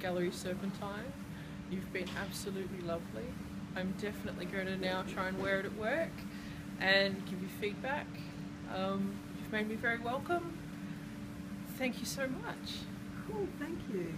Gallery Serpentine. You've been absolutely lovely. I'm definitely going to now try and wear it at work and give you feedback. Um, you've made me very welcome. Thank you so much. Cool, thank you.